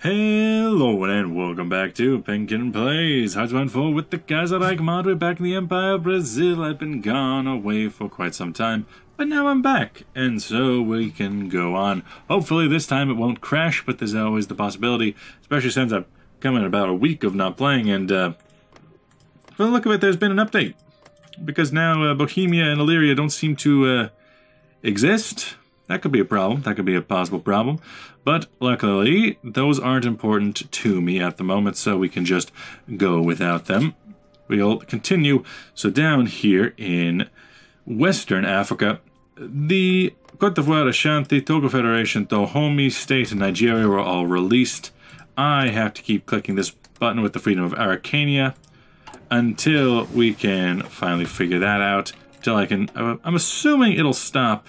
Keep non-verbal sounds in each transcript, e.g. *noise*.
Hello and welcome back to Penkitten Plays. How's it for with the guys that like mod? Back in the Empire Brazil. I've been gone away for quite some time, but now I'm back, and so we can go on. Hopefully this time it won't crash, but there's always the possibility, especially since I've come in about a week of not playing, and uh, from the look of it, there's been an update. Because now uh, Bohemia and Illyria don't seem to uh, exist. That could be a problem. That could be a possible problem. But luckily, those aren't important to me at the moment, so we can just go without them. We'll continue. So down here in Western Africa, the Cote d'Ivoire, Ashanti, Togo Federation, Dahomey State, and Nigeria were all released. I have to keep clicking this button with the freedom of Araucania until we can finally figure that out. Till I can, uh, I'm assuming it'll stop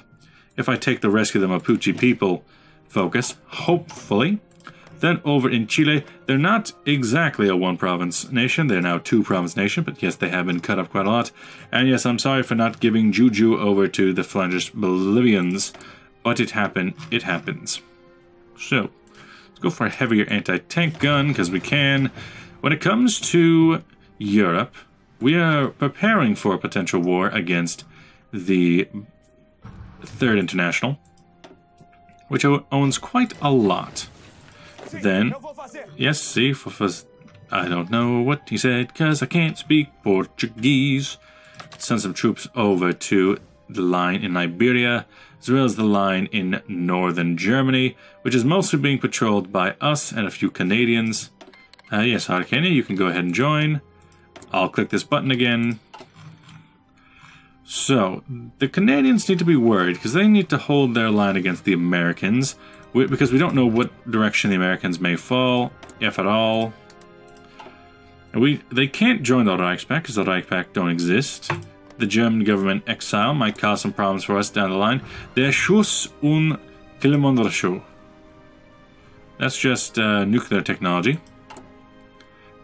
if I take the rescue of the Mapuche people focus, hopefully. Then over in Chile, they're not exactly a one province nation, they're now two province nation, but yes, they have been cut up quite a lot. And yes, I'm sorry for not giving Juju over to the Flanders Bolivians, but it happened, it happens. So, let's go for a heavier anti-tank gun, because we can. When it comes to Europe, we are preparing for a potential war against the Third International, which owns quite a lot. Then, yes, see, for I don't know what he said because I can't speak Portuguese. Send some troops over to the line in Iberia, as well as the line in northern Germany, which is mostly being patrolled by us and a few Canadians. Uh, yes, Arcania, you can go ahead and join. I'll click this button again. So, the Canadians need to be worried because they need to hold their line against the Americans because we don't know what direction the Americans may fall, if at all. And we They can't join the Reichspakt because the Reichspakt don't exist. The German government exile might cause some problems for us down the line. Der Schuss un Kilometerschuh. That's just uh, nuclear technology.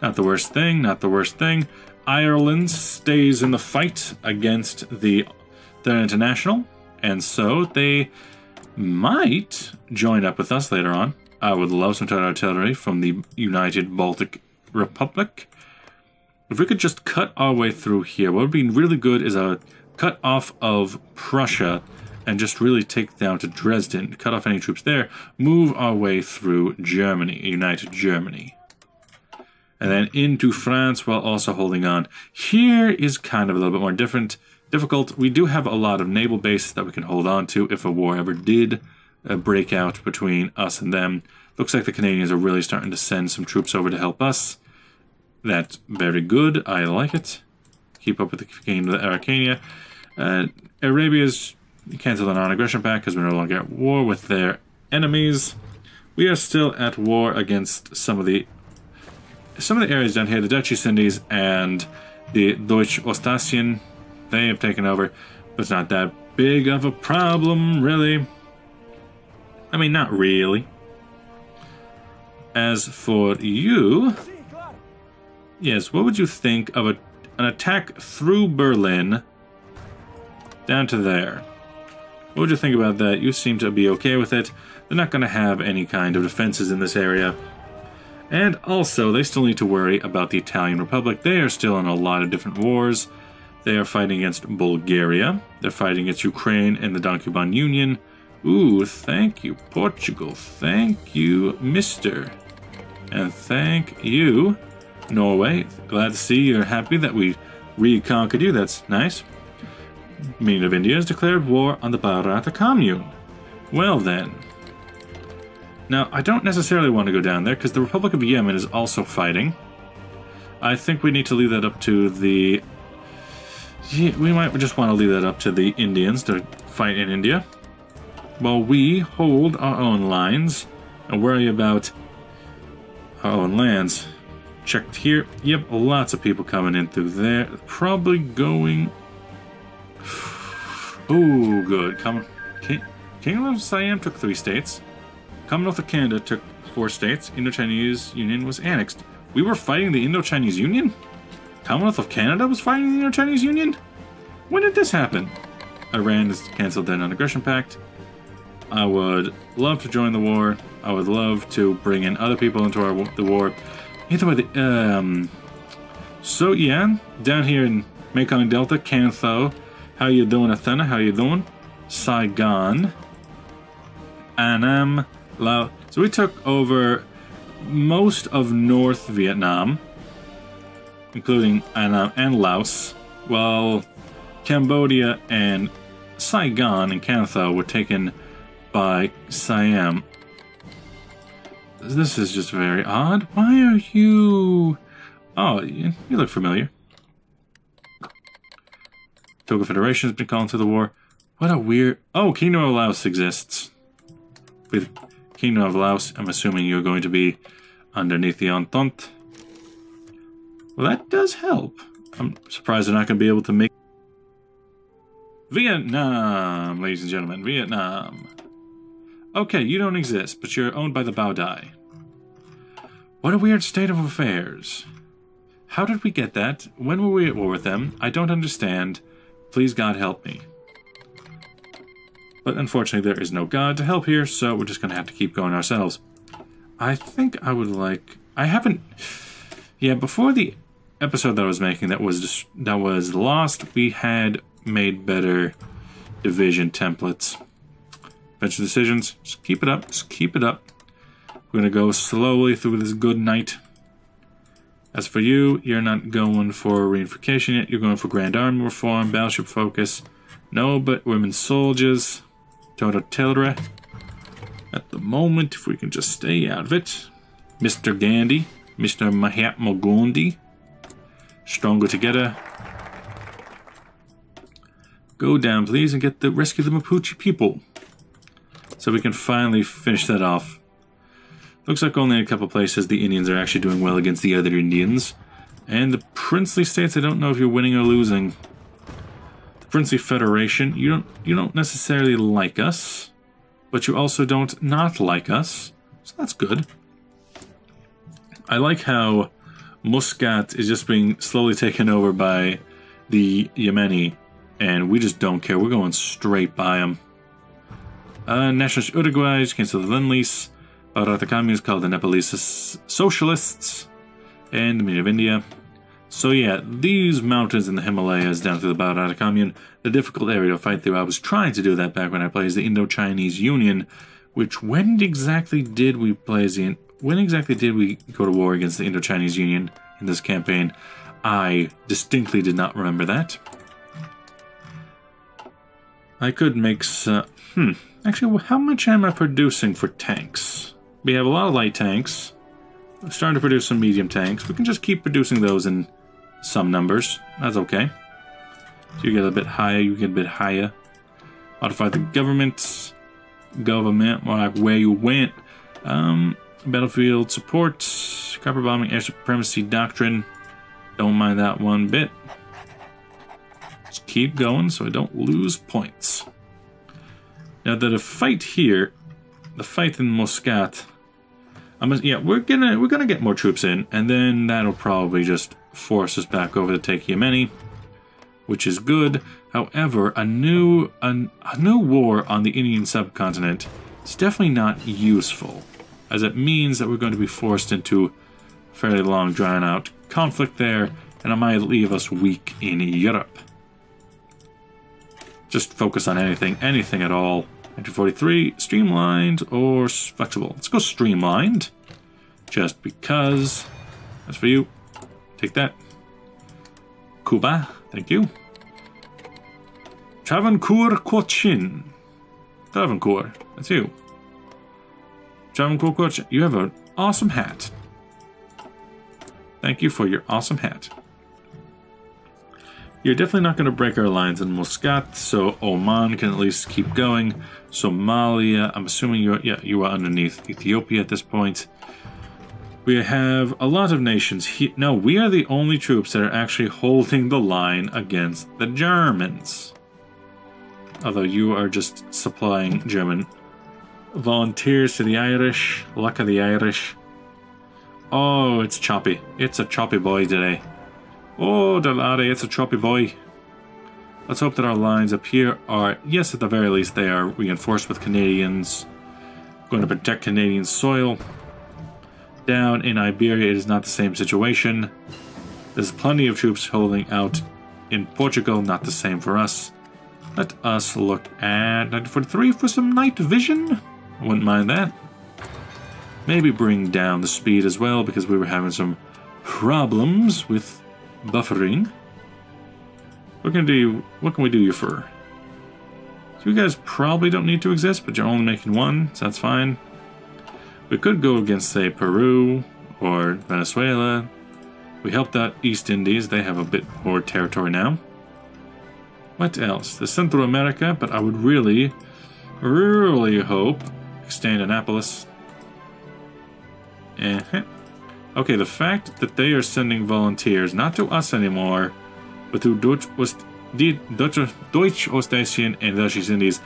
Not the worst thing, not the worst thing. Ireland stays in the fight against the, the International, and so they might join up with us later on. I would love some artillery from the United Baltic Republic. If we could just cut our way through here, what would be really good is a cut off of Prussia and just really take down to Dresden, cut off any troops there, move our way through Germany, United Germany and then into France while also holding on. Here is kind of a little bit more different, difficult. We do have a lot of naval bases that we can hold on to if a war ever did uh, break out between us and them. Looks like the Canadians are really starting to send some troops over to help us. That's very good. I like it. Keep up with the game of the Araucania. Uh, Arabia's canceled the non-aggression pact because we're no longer at war with their enemies. We are still at war against some of the some of the areas down here, the Dutch East Indies and the Deutsch Ostasien, they have taken over, but it's not that big of a problem, really. I mean, not really. As for you, yes, what would you think of a, an attack through Berlin down to there? What would you think about that? You seem to be okay with it. They're not going to have any kind of defenses in this area. And also, they still need to worry about the Italian Republic. They are still in a lot of different wars. They are fighting against Bulgaria. They're fighting against Ukraine and the Donkuban Union. Ooh, thank you, Portugal. Thank you, Mister. And thank you, Norway. Glad to see you're happy that we reconquered you. That's nice. Dominion of India has declared war on the Bharata Commune. Well then, now, I don't necessarily want to go down there, because the Republic of Yemen is also fighting. I think we need to leave that up to the... We might just want to leave that up to the Indians to fight in India. While we hold our own lines and worry about our own lands. Checked here. Yep, lots of people coming in through there. Probably going... *sighs* Oh, good. Come... King Kingdom of Siam took three states. Commonwealth of Canada took four states. Indo-Chinese Union was annexed. We were fighting the Indo-Chinese Union? Commonwealth of Canada was fighting the Indo-Chinese Union? When did this happen? Iran has cancelled their non-aggression pact. I would love to join the war. I would love to bring in other people into our the war. Either way, the, um, so yeah, down here in Mekong Delta, Cantho, how you doing, Athena? How you doing? Saigon, Annam, Lao. So we took over most of North Vietnam, including Annam and Laos, while Cambodia and Saigon and Cantho were taken by Siam. This is just very odd. Why are you... Oh, you, look familiar. Togo Federation has been called into the war. What a weird... Oh, Kingdom of Laos exists. With Kingdom of Laos, I'm assuming you're going to be underneath the Entente. Well, that does help. I'm surprised they're not going to be able to make... Vietnam, ladies and gentlemen, Vietnam. Okay, you don't exist, but you're owned by the Bao Dai. What a weird state of affairs. How did we get that? When were we at war with them? I don't understand. Please God help me. But unfortunately there is no God to help here, so we're just going to have to keep going ourselves. I think I would like... I haven't... Yeah, before the episode that I was making that was just, that was lost, we had made better division templates. Venture decisions, just keep it up, just keep it up. We're going to go slowly through this good night. As for you, you're not going for reunification yet. You're going for Grand Army Reform, Battleship Focus. No, but Women Soldiers. Toto Tilre. At the moment, if we can just stay out of it. Mr. Gandhi. Mr. Mahatma Gandhi. Stronger together. Go down, please, and get the rescue the Mapuche people. So we can finally finish that off. Looks like only a couple places the Indians are actually doing well against the other Indians. And the princely states, I don't know if you're winning or losing. Princely federation, you don't you don't necessarily like us, but you also don't not like us. So that's good. I like how Muscat is just being slowly taken over by the Yemeni, and we just don't care. We're going straight by them. Uh, National Uruguay, cancel the Lend-Lease. The Communists called the Nepalese Socialists, and the Media of India. So yeah, these mountains in the Himalayas down to the Bharata Commune, the difficult area to fight through. I was trying to do that back when I played as the Indo-Chinese Union, which when exactly did we play as the when exactly did we go to war against the Indo-Chinese Union in this campaign? I distinctly did not remember that. I could make some... Hmm. Actually, how much am I producing for tanks? We have a lot of light tanks. We're starting to produce some medium tanks. We can just keep producing those in some numbers. That's okay. So you get a bit higher, you get a bit higher. Modify the government. Government, like where you went. Um, battlefield support. Carpet bombing, air supremacy doctrine. Don't mind that one bit. Just keep going so I don't lose points. Now that a fight here, the fight in Muscat, I'm yeah, we're gonna we're gonna get more troops in, and then that'll probably just force us back over to take Yemeni, which is good. However, a new a, a new war on the Indian subcontinent is definitely not useful, as it means that we're going to be forced into fairly long, drawn out conflict there, and it might leave us weak in Europe. Just focus on anything, anything at all. 1943, streamlined or flexible? Let's go streamlined. Just because. That's for you. Take that. Cuba, thank you. Travancore Cochin. Travancore, that's you. Travancore Cochin, you have an awesome hat. Thank you for your awesome hat. You're definitely not going to break our lines in Muscat, so Oman can at least keep going. Somalia, I'm assuming you're, yeah, you are underneath Ethiopia at this point. We have a lot of nations here. No, we are the only troops that are actually holding the line against the Germans. Although you are just supplying German volunteers to the Irish. Luck of the Irish. Oh, it's choppy. It's a choppy boy today. Oh, Delade, it's a choppy boy. Let's hope that our lines up here are, yes, at the very least, they are reinforced with Canadians. going to protect Canadian soil. Down in Iberia, it is not the same situation. There's plenty of troops holding out in Portugal, not the same for us. Let us look at 1943 for some night vision. I wouldn't mind that. Maybe bring down the speed as well because we were having some problems with buffering. What can do? What can we do you for? So you guys probably don't need to exist, but you're only making one, so that's fine. We could go against, say, Peru or Venezuela. We helped out East Indies. They have a bit more territory now. What else? The Central America, but I would really, really hope extend Annapolis. Eh. Okay, the fact that they are sending volunteers, not to us anymore, but to Deutsch Ost, Deutsch, Deutsch Ostasien and Dutch Indies,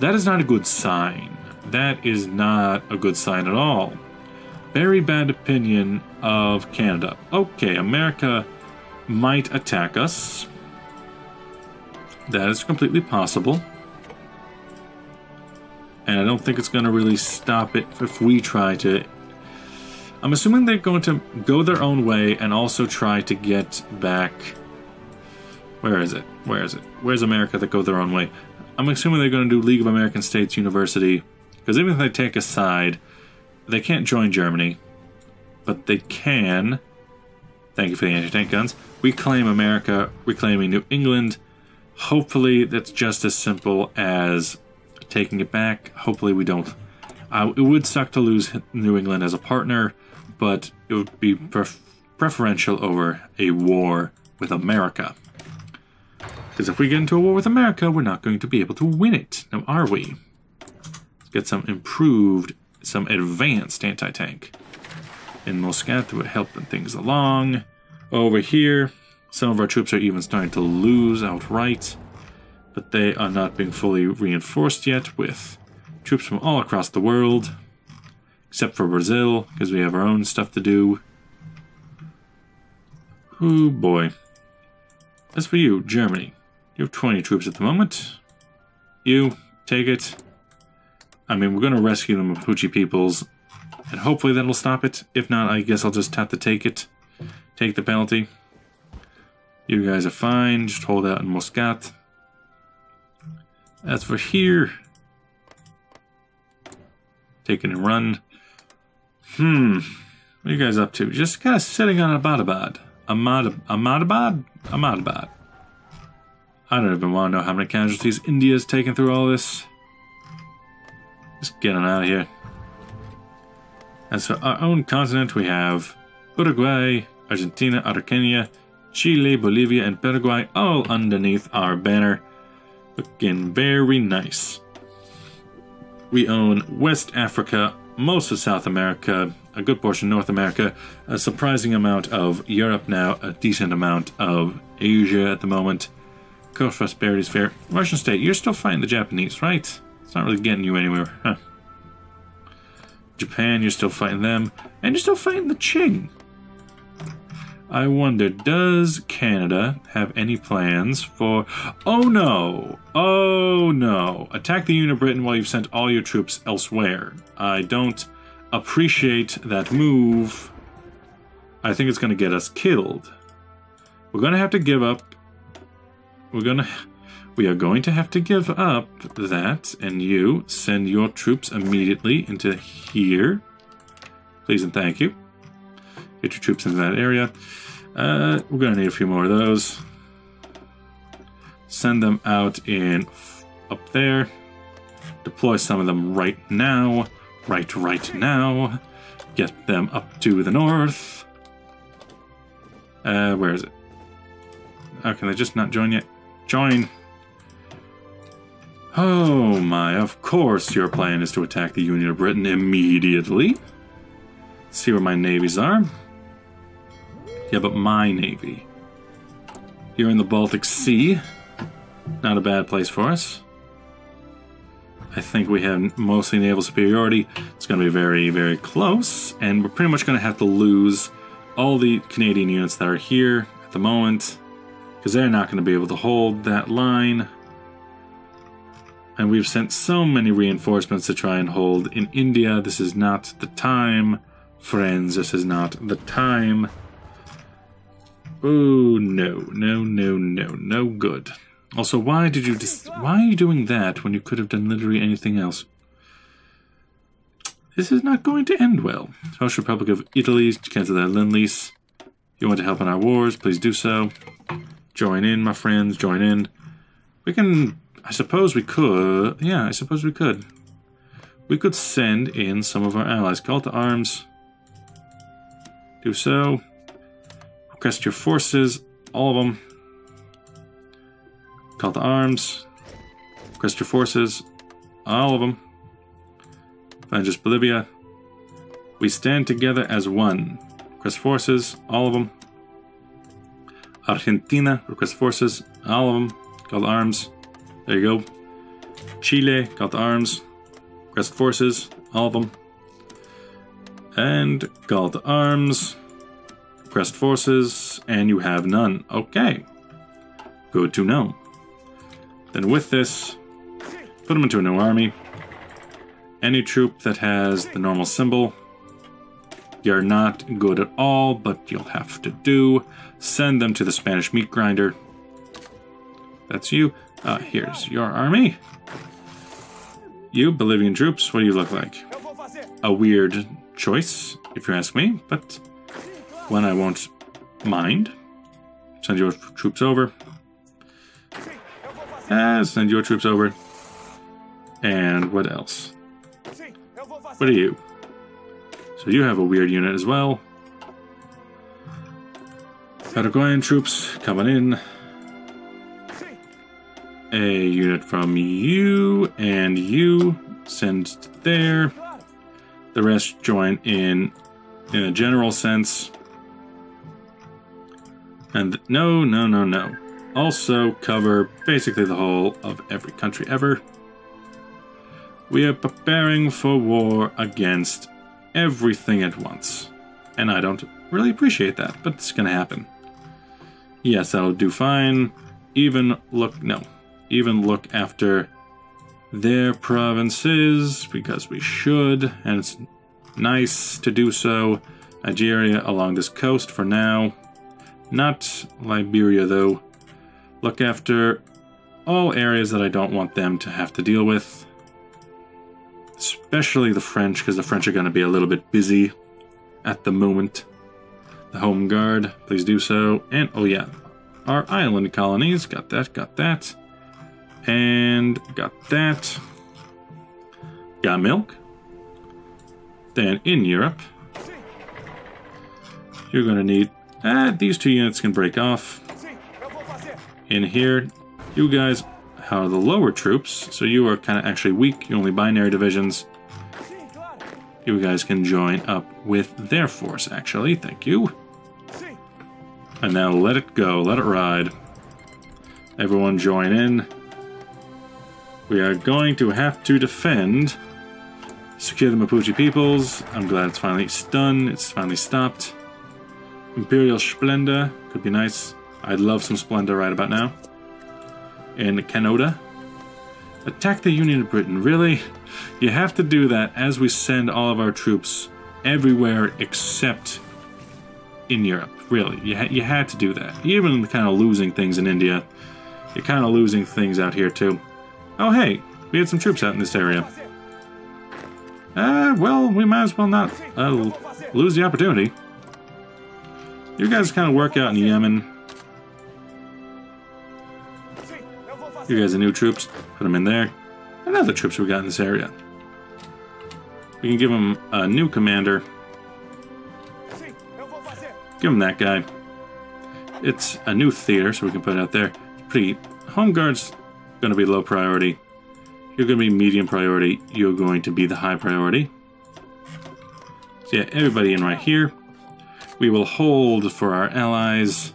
that is not a good sign. That is not a good sign at all. Very bad opinion of Canada. Okay, America might attack us. That is completely possible. And I don't think it's going to really stop it if we try to. I'm assuming they're going to go their own way and also try to get back. Where is it? Where is it? Where's America that go their own way? I'm assuming they're going to do League of American States University. Because even if they take a side, they can't join Germany. But they can. Thank you for the anti tank guns. We reclaim America, reclaiming New England. Hopefully, that's just as simple as taking it back. Hopefully, we don't. Uh, it would suck to lose New England as a partner, but it would be pref preferential over a war with America. Because if we get into a war with America, we're not going to be able to win it. Now, are we? Get some improved, some advanced anti-tank. In Muscat to helping things along. Over here, some of our troops are even starting to lose outright but they are not being fully reinforced yet with troops from all across the world, except for Brazil, because we have our own stuff to do. Oh boy. As for you, Germany, you have 20 troops at the moment. You, take it. I mean, we're going to rescue the Mapuche peoples, and hopefully that'll stop it. If not, I guess I'll just have to take it. Take the penalty. You guys are fine, just hold out in Muscat. As for here, taking a run. Hmm, what are you guys up to? Just kind of sitting on Ahmadabad. Ahmad, Ahmadabad? Ahmadabad. I don't even want to know how many casualties India's taken through all this. Just get on out of here. As for our own continent, we have Uruguay, Argentina, Argentina, Chile, Bolivia, and Paraguay all underneath our banner. Looking very nice. We own West Africa, most of South America, a good portion of North America, a surprising amount of Europe now, a decent amount of Asia at the moment. Co-Prosperity Sphere. Russian State, you're still fighting the Japanese, right? It's not really getting you anywhere, huh? Japan, you're still fighting them. And you're still fighting the Qing. I wonder, does Canada have any plans for... Oh no! Oh no! Attack the of Britain while you've sent all your troops elsewhere. I don't appreciate that move. I think it's going to get us killed. We're going to have to give up... We're going to... We are going to have to give up that, and you send your troops immediately into here. Please and thank you. Get your troops into that area. Uh, we're going to need a few more of those. Send them out in up there. Deploy some of them right now. Right, right now. Get them up to the north. Uh, where is it? How can they just not join yet? Join! Oh my, of course your plan is to attack the Union of Britain immediately. See where my navies are. Yeah, but my navy. You're in the Baltic Sea. Not a bad place for us. I think we have mostly naval superiority. It's going to be very, very close, and we're pretty much going to have to lose all the Canadian units that are here at the moment, because they're not going to be able to hold that line. And we've sent so many reinforcements to try and hold in India. This is not the time, friends. This is not the time. Oh, no, no, no, no, no good. Also, why did you just. Why are you doing that when you could have done literally anything else? This is not going to end well. Social Republic of Italy, cancel that lend lease. You want to help in our wars, please do so. Join in, my friends, join in. We can. I suppose we could. Yeah, I suppose we could. We could send in some of our allies. Call to arms. Do so. Request your forces, all of them. Call to arms. Request your forces, all of them. Find just Bolivia. We stand together as one. Request forces, all of them. Argentina, request forces, all of them. Call to arms. There you go. Chile, got to arms. Request forces, all of them. And call to arms. Request forces, and you have none. Okay. Good to know. Then with this, put them into a new army. Any troop that has the normal symbol, you're not good at all, but you'll have to do. Send them to the Spanish meat grinder. That's you. Uh, here's your army. You, Bolivian troops, what do you look like? A weird choice, if you ask me, but one I won't mind. Send your troops over. Uh, send your troops over. And what else? What are you? So you have a weird unit as well. Paraguayan troops coming in. A unit from you and you send there. The rest join in in a general sense. And no, no, no, no. Also cover basically the whole of every country ever. We are preparing for war against everything at once. And I don't really appreciate that, but it's gonna happen. Yes, that'll do fine. Even look, no, even look after their provinces, because we should, and it's nice to do so. Nigeria along this coast for now. Not Liberia, though. Look after all areas that I don't want them to have to deal with especially the French, because the French are going to be a little bit busy at the moment. The Home Guard, please do so. And, oh yeah, our island colonies, got that, got that. And got that. Got milk. Then in Europe, you're going to need... Ah, these two units can break off. In here, you guys are the lower troops, so you are kind of actually weak. You only binary divisions. You guys can join up with their force, actually. Thank you. And now let it go. Let it ride. Everyone join in. We are going to have to defend. Secure the Mapuche peoples. I'm glad it's finally done. It's finally stopped. Imperial Splendor. Could be nice. I'd love some Splendor right about now in Canada. Attack the Union of Britain. Really? You have to do that as we send all of our troops everywhere except in Europe. Really. You, ha you had to do that. Even kind of losing things in India. You're kind of losing things out here too. Oh hey, we had some troops out in this area. Uh, well, we might as well not uh, lose the opportunity. You guys kind of work out in Yemen. You guys are new troops. Put them in there. And other troops we got in this area. We can give them a new commander. Give them that guy. It's a new theater, so we can put it out there. Pretty. Home Guard's going to be low priority. You're going to be medium priority. You're going to be the high priority. So yeah, everybody in right here. We will hold for our allies.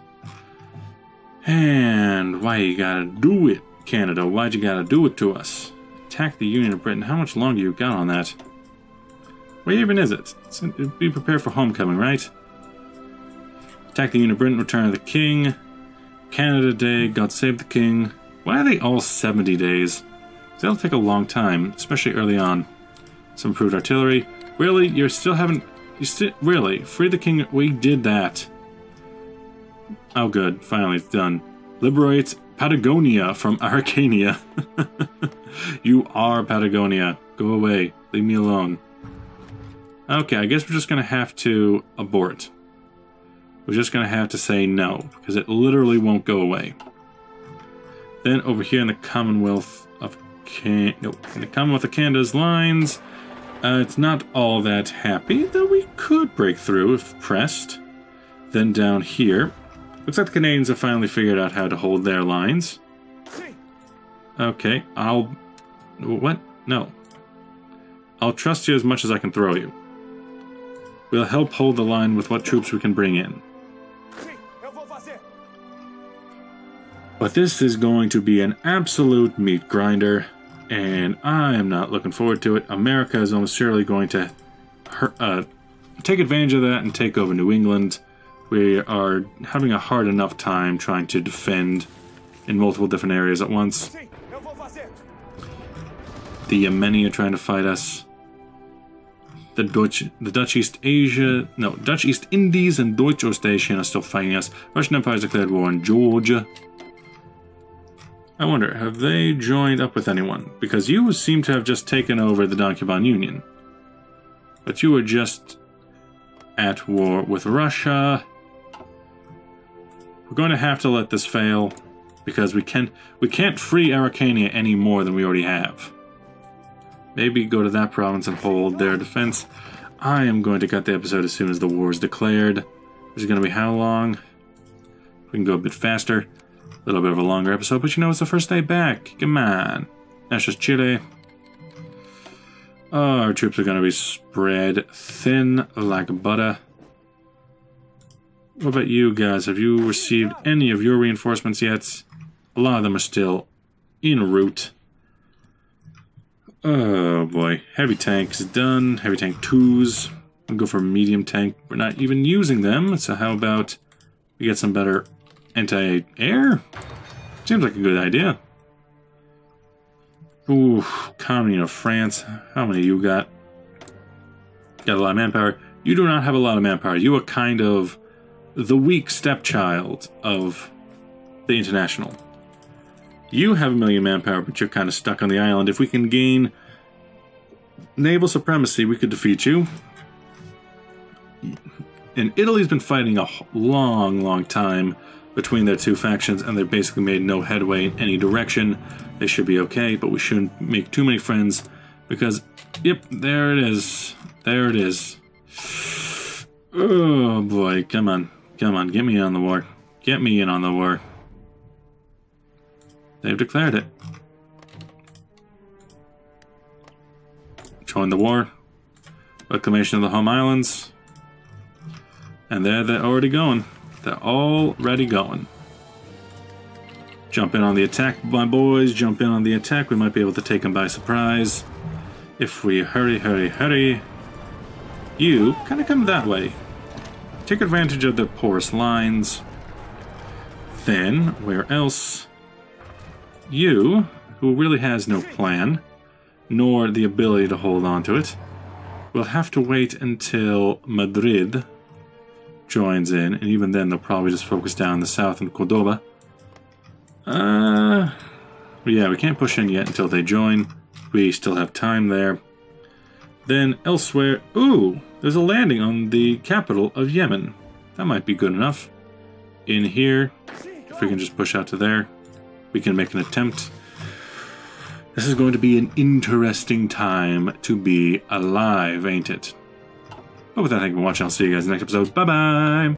And why you gotta do it? Canada, why'd you gotta do it to us? Attack the Union of Britain. How much longer you got on that? Where even is it? Be prepared for homecoming, right? Attack the Union of Britain, Return of the King. Canada Day, God Save the King. Why are they all 70 days? That'll take a long time, especially early on. Some improved artillery. Really? You still haven't... You still... Really? Free the king... We did that. Oh, good. Finally, it's done. Liberate Patagonia from *laughs* Arcania. *laughs* you are Patagonia. Go away. Leave me alone. Okay, I guess we're just going to have to abort. We're just going to have to say no, because it literally won't go away. Then over here in the Commonwealth of Can... Nope, in the Commonwealth of Canada's lines, uh, it's not all that happy, though we could break through if pressed. Then down here, looks like the Canadians have finally figured out how to hold their lines. Okay, I'll... What? No. I'll trust you as much as I can throw you. We'll help hold the line with what troops we can bring in. But this is going to be an absolute meat grinder, and I am not looking forward to it. America is almost surely going to uh, take advantage of that and take over New England. We are having a hard enough time trying to defend in multiple different areas at once. The Yemeni are trying to fight us. The Dutch, the Dutch East Asia, no, Dutch East Indies and Deutsch Ostasien are still fighting us. Russian Empire has declared war on Georgia. I wonder, have they joined up with anyone? Because you seem to have just taken over the Donkuban Union. But you were just at war with Russia. We're going to have to let this fail because we can we can't free Araucania any more than we already have. Maybe go to that province and hold their defense. I am going to cut the episode as soon as the war is declared. This is going to be how long? We can go a bit faster. A little bit of a longer episode, but you know it's the first day back. Come on. That's just Chile. Oh, our troops are going to be spread thin like butter. What about you guys? Have you received any of your reinforcements yet? A lot of them are still en route. Oh boy. Heavy tanks done. Heavy tank 2s. We'll go for medium tank. We're not even using them, so how about we get some better anti-air? Seems like a good idea. Ooh, Colony of France. How many you got? Got a lot of manpower. You do not have a lot of manpower. You are kind of the weak stepchild of the International. You have a million manpower, but you're kind of stuck on the island. If we can gain naval supremacy, we could defeat you. And Italy's been fighting a long, long time between their two factions, and they've basically made no headway in any direction. They should be okay, but we shouldn't make too many friends because, yep, there it is. There it is. Oh boy, come on. Come on, get me on the war. Get me in on the war. They've declared it. Join the war. Reclamation of the home islands. And there they're already going. They're already going. Jump in on the attack, my boys. Jump in on the attack. We might be able to take them by surprise. If we hurry, hurry, hurry. You kind of come that way. Take advantage of the porous lines. Then, where else? You, who really has no plan, nor the ability to hold on to it, will have to wait until Madrid joins in, and even then they'll probably just focus down the south in Cordoba. Uh, yeah, we can't push in yet until they join. We still have time there. Then elsewhere, ooh, there's a landing on the capital of Yemen. That might be good enough. In here, if we can just push out to there we can make an attempt. This is going to be an interesting time to be alive, ain't it? But with that, thank you for watching. I'll see you guys in the next episode. Bye-bye!